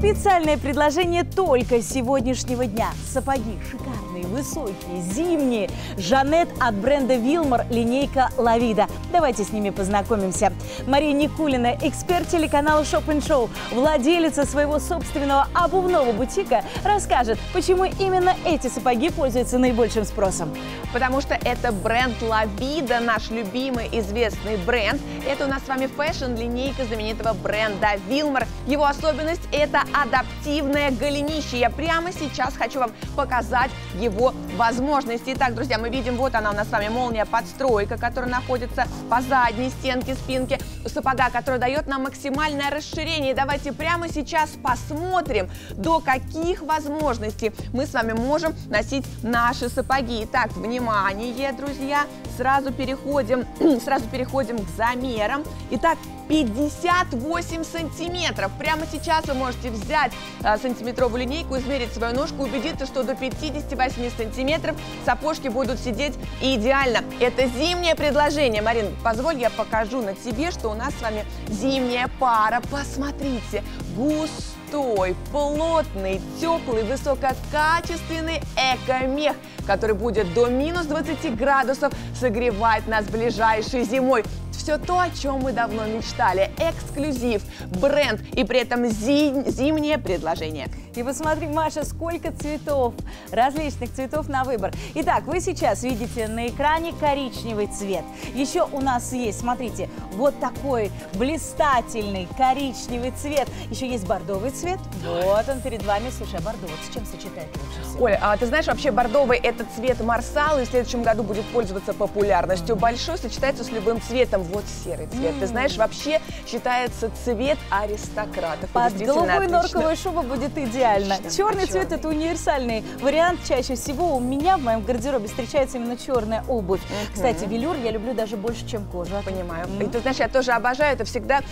Специальное предложение только сегодняшнего дня. Сапоги шикарные, высокие, зимние. Жаннет от бренда Wilmar, линейка Лавида. Давайте с ними познакомимся. Мария Никулина, эксперт телеканала Shop Show, владелица своего собственного обувного бутика, расскажет, почему именно эти сапоги пользуются наибольшим спросом. Потому что это бренд Лавида, наш любимый известный бренд. Это у нас с вами fashion-линейка знаменитого бренда Wilmar. Его особенность – это адаптивное голенище. Я прямо сейчас хочу вам показать его возможности. Итак, друзья, мы видим, вот она у нас с вами молния подстройка, которая находится по задней стенке спинки сапога, которая дает нам максимальное расширение. Давайте прямо сейчас посмотрим, до каких возможностей мы с вами можем носить наши сапоги. Итак, внимание, друзья, сразу переходим, сразу переходим к замерам. Итак, 58 сантиметров. Прямо сейчас вы можете взять а, сантиметровую линейку, измерить свою ножку, убедиться, что до 58 сантиметров сапожки будут сидеть идеально. Это зимнее предложение. Марин, позволь я покажу на тебе, что у нас с вами зимняя пара. Посмотрите, густой, плотный, теплый, высококачественный эко-мех, который будет до минус 20 градусов согревать нас ближайшей зимой все то, о чем мы давно мечтали. Эксклюзив, бренд и при этом зим, зимнее предложение. И посмотри, Маша, сколько цветов, различных цветов на выбор. Итак, вы сейчас видите на экране коричневый цвет. Еще у нас есть, смотрите, вот такой блистательный коричневый цвет. Еще есть бордовый цвет. Вот он перед вами. Слушай, а бордовый с чем сочетает лучше всего? Оля, а ты знаешь, вообще бордовый это цвет марсал, и в следующем году будет пользоваться популярностью. Большой сочетается с любым цветом. Вот серый цвет. Ты знаешь, вообще считается цвет аристократов. Под голубой норковой шубой будет идеально. Отлично. Черный цвет черный. это универсальный вариант. Чаще всего у меня в моем гардеробе встречается именно черная обувь. Угу. Кстати, велюр я люблю даже больше, чем кожу. Понимаю. И ты знаешь, я тоже обожаю, это всегда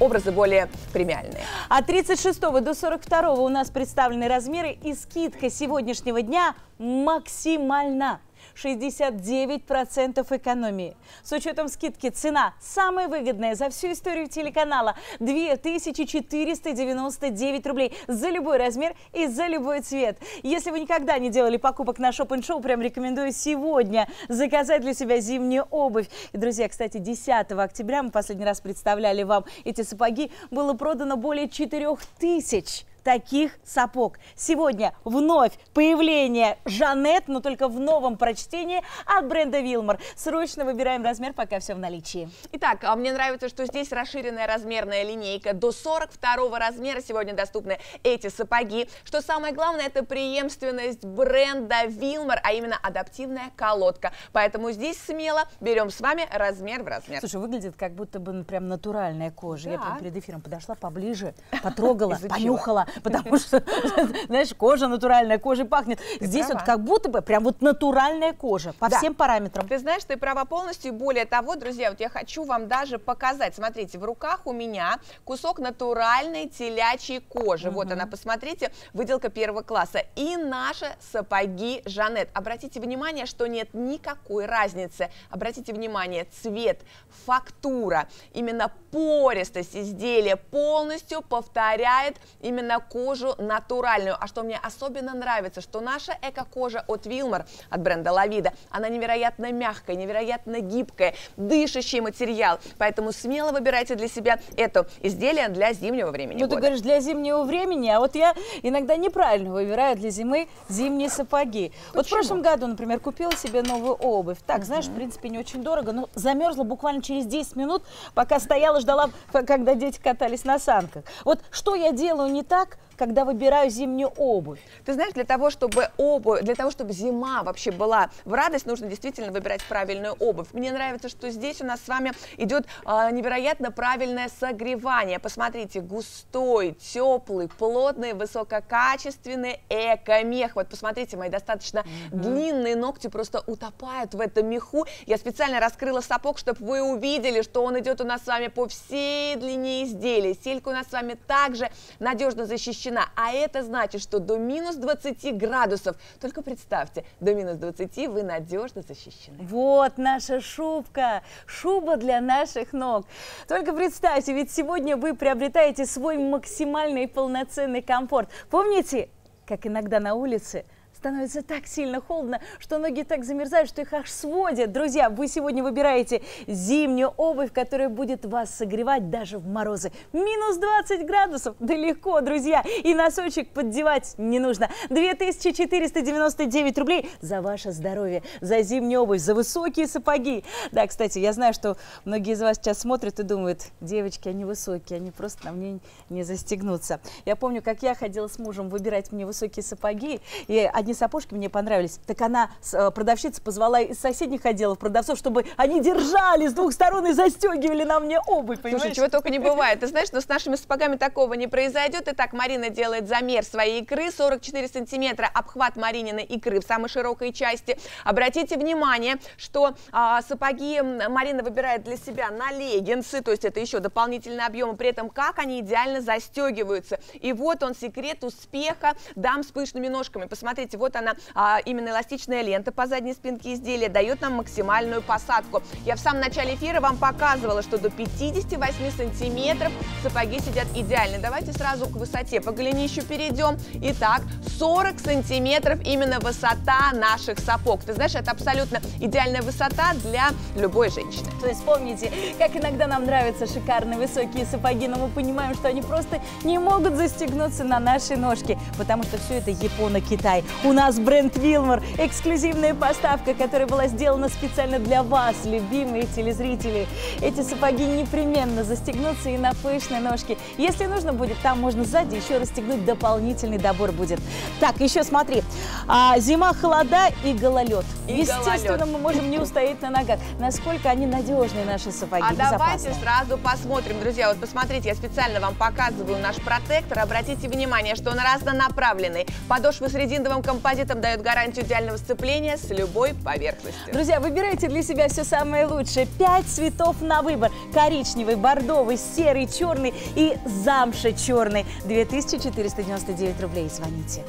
образы более премиальные. От 36 до 42 у нас представлены размеры и скидка сегодняшнего дня максимальна. 69% экономии. С учетом скидки цена самая выгодная за всю историю телеканала 2499 рублей за любой размер и за любой цвет. Если вы никогда не делали покупок на Shop Show, прям рекомендую сегодня заказать для себя зимнюю обувь. И, друзья, кстати, 10 октября мы последний раз представляли вам эти сапоги. Было продано более 4000 таких сапог. Сегодня вновь появление Жанет, но только в новом прочтении от бренда Вилмор. Срочно выбираем размер, пока все в наличии. Итак, а мне нравится, что здесь расширенная размерная линейка. До 42 размера сегодня доступны эти сапоги. Что самое главное, это преемственность бренда Вилмор, а именно адаптивная колодка. Поэтому здесь смело берем с вами размер в размер. Слушай, выглядит как будто бы прям натуральная кожа. Да. Я перед эфиром подошла поближе, потрогала, понюхала потому что, знаешь, кожа натуральная, кожа пахнет. Здесь вот как будто бы прям вот натуральная кожа по всем параметрам. Ты знаешь, ты права полностью. Более того, друзья, вот я хочу вам даже показать. Смотрите, в руках у меня кусок натуральной телячьей кожи. Вот она, посмотрите, выделка первого класса. И наши сапоги Жанет. Обратите внимание, что нет никакой разницы. Обратите внимание, цвет, фактура, именно пористость изделия полностью повторяет именно кожу натуральную. А что мне особенно нравится, что наша эко-кожа от Wilmar, от бренда Lavida, она невероятно мягкая, невероятно гибкая, дышащий материал. Поэтому смело выбирайте для себя это изделие для зимнего времени Ну, года. ты говоришь, для зимнего времени, а вот я иногда неправильно выбираю для зимы зимние сапоги. Почему? Вот в прошлом году, например, купила себе новую обувь. Так, знаешь, в принципе, не очень дорого, но замерзла буквально через 10 минут, пока стояла, ждала, когда дети катались на санках. Вот что я делаю не так, back когда выбираю зимнюю обувь? Ты знаешь, для того, чтобы обувь, для того, чтобы зима вообще была в радость, нужно действительно выбирать правильную обувь. Мне нравится, что здесь у нас с вами идет э, невероятно правильное согревание. Посмотрите, густой, теплый, плотный, высококачественный эко-мех. Вот посмотрите, мои достаточно mm-hmm. длинные ногти просто утопают в этом меху. Я специально раскрыла сапог, чтобы вы увидели, что он идет у нас с вами по всей длине изделия. Селька у нас с вами также надежно защищена защищена. А это значит, что до минус 20 градусов, только представьте, до минус 20 вы надежно защищены. Вот наша шубка, шуба для наших ног. Только представьте, ведь сегодня вы приобретаете свой максимальный полноценный комфорт. Помните, как иногда на улице – становится так сильно холодно, что ноги так замерзают, что их аж сводят. Друзья, вы сегодня выбираете зимнюю обувь, которая будет вас согревать даже в морозы. Минус 20 градусов, да легко, друзья, и носочек поддевать не нужно. 2499 рублей за ваше здоровье, за зимнюю обувь, за высокие сапоги. Да, кстати, я знаю, что многие из вас сейчас смотрят и думают, девочки, они высокие, они просто на мне не застегнутся. Я помню, как я ходила с мужем выбирать мне высокие сапоги, и одни одни сапожки мне понравились. Так она, э, продавщица, позвала из соседних отделов продавцов, чтобы они держали с двух сторон и застегивали на мне обувь, понимаешь? Слушай, чего только не бывает. Ты знаешь, но с нашими сапогами такого не произойдет. Итак, Марина делает замер своей икры, 44 сантиметра, обхват Марининой икры в самой широкой части. Обратите внимание, что а, сапоги Марина выбирает для себя на леггинсы, то есть это еще дополнительный объем, при этом как они идеально застегиваются. И вот он секрет успеха дам с пышными ножками. Посмотрите, вот она, а, именно эластичная лента по задней спинке изделия дает нам максимальную посадку. Я в самом начале эфира вам показывала, что до 58 сантиметров сапоги сидят идеально. Давайте сразу к высоте по голенищу перейдем. Итак, 40 сантиметров именно высота наших сапог. Ты знаешь, это абсолютно идеальная высота для любой женщины. То есть помните, как иногда нам нравятся шикарные высокие сапоги, но мы понимаем, что они просто не могут застегнуться на наши ножки, потому что все это Японо-Китай. У нас бренд Вилмор, эксклюзивная поставка, которая была сделана специально для вас, любимые телезрители. Эти сапоги непременно застегнутся и на пышные ножки. Если нужно будет, там можно сзади еще расстегнуть, дополнительный добор будет. Так, еще смотри, а, зима, холода и гололед. И Естественно, гололед. мы можем не устоять на ногах. Насколько они надежные, наши сапоги, А давайте сразу посмотрим, друзья. Вот посмотрите, я специально вам показываю наш протектор. Обратите внимание, что он разнонаправленный. Подошвы с резиновым компонентом композитом дает гарантию идеального сцепления с любой поверхностью. Друзья, выбирайте для себя все самое лучшее. Пять цветов на выбор. Коричневый, бордовый, серый, черный и замша черный. 2499 рублей. Звоните.